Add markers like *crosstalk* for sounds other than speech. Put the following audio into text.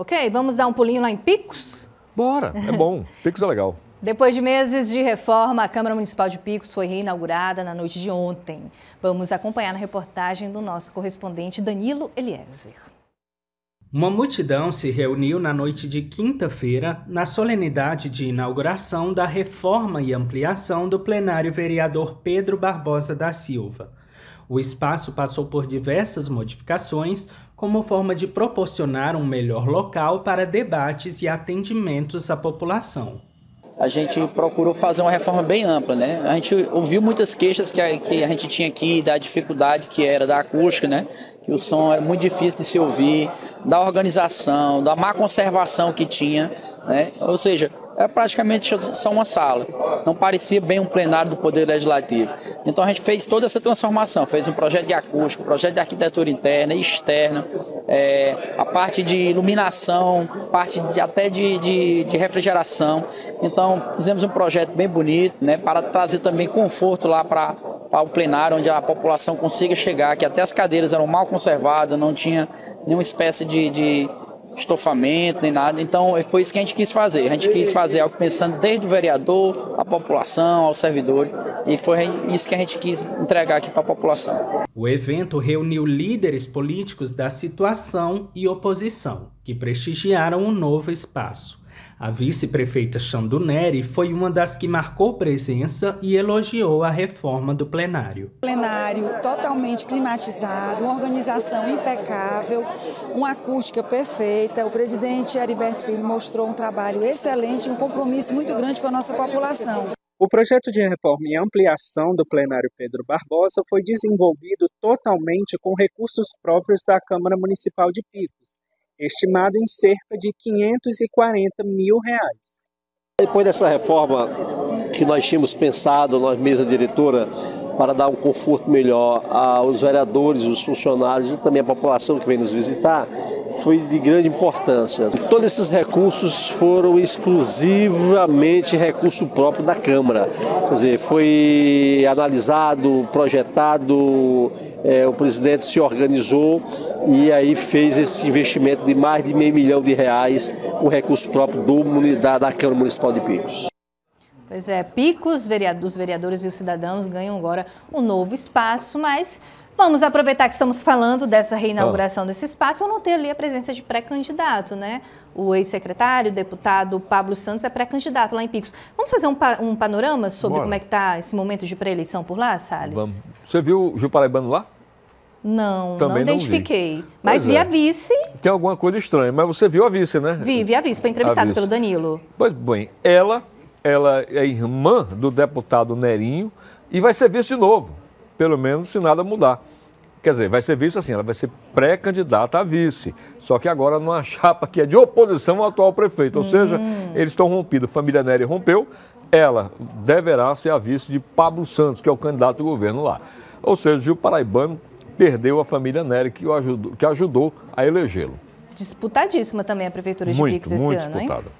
Ok, vamos dar um pulinho lá em Picos? Bora, é bom. *laughs* Picos é legal. Depois de meses de reforma, a Câmara Municipal de Picos foi reinaugurada na noite de ontem. Vamos acompanhar na reportagem do nosso correspondente Danilo Eliezer. Uma multidão se reuniu na noite de quinta-feira na solenidade de inauguração da reforma e ampliação do plenário vereador Pedro Barbosa da Silva. O espaço passou por diversas modificações, como forma de proporcionar um melhor local para debates e atendimentos à população a gente procurou fazer uma reforma bem ampla, né? A gente ouviu muitas queixas que a, que a gente tinha aqui da dificuldade que era da acústica, né? Que o som era muito difícil de se ouvir, da organização, da má conservação que tinha, né? Ou seja, é praticamente só uma sala. Não parecia bem um plenário do Poder Legislativo. Então a gente fez toda essa transformação, fez um projeto de acústico, projeto de arquitetura interna e externa, é, a parte de iluminação, parte de, até de, de, de, refrigeração. Então fizemos um projeto bem bonito, né, para trazer também conforto lá para para o plenário, onde a população consiga chegar, que até as cadeiras eram mal conservadas, não tinha nenhuma espécie de, de estofamento nem nada. Então foi isso que a gente quis fazer. A gente quis fazer algo pensando desde o vereador, a população, aos servidores. E foi isso que a gente quis entregar aqui para a população. O evento reuniu líderes políticos da situação e oposição, que prestigiaram o novo espaço. A vice-prefeita Neri foi uma das que marcou presença e elogiou a reforma do plenário. Plenário totalmente climatizado, uma organização impecável, uma acústica perfeita. O presidente Heriberto Filho mostrou um trabalho excelente e um compromisso muito grande com a nossa população. O projeto de reforma e ampliação do plenário Pedro Barbosa foi desenvolvido totalmente com recursos próprios da Câmara Municipal de Picos estimado em cerca de 540 mil reais. Depois dessa reforma que nós tínhamos pensado na mesa diretora para dar um conforto melhor aos vereadores, os funcionários e também a população que vem nos visitar, foi de grande importância. Todos esses recursos foram exclusivamente recurso próprio da Câmara. Quer dizer, foi analisado, projetado, é, o presidente se organizou e aí fez esse investimento de mais de meio milhão de reais com recurso próprio do, da, da Câmara Municipal de Picos. Pois é, Picos, dos vereadores e os cidadãos ganham agora um novo espaço, mas Vamos aproveitar que estamos falando dessa reinauguração desse espaço. Eu notei ali a presença de pré-candidato, né? O ex-secretário, deputado Pablo Santos, é pré-candidato lá em Picos. Vamos fazer um, pa um panorama sobre Bora. como é que está esse momento de pré-eleição por lá, Salles? Vamos. Você viu o Gil Paraibano lá? Não, Também não identifiquei. Não vi. Mas pois vi é. a vice. Tem alguma coisa estranha, mas você viu a vice, né? Vi, vi a vice, foi entrevistado pelo Danilo. Pois bem, ela, ela é irmã do deputado Nerinho e vai ser vice de novo pelo menos se nada mudar. Quer dizer, vai ser vice assim, ela vai ser pré-candidata a vice, só que agora numa *laughs* chapa que é de oposição ao atual prefeito, ou hum. seja, eles estão rompidos, a família Nery rompeu, ela deverá ser a vice de Pablo Santos, que é o candidato do governo lá. Ou seja, Gil Paraibano perdeu a família Nery, que, ajudou, que ajudou a elegê-lo. Disputadíssima também a Prefeitura de muito, Picos esse muito ano, disputada. hein?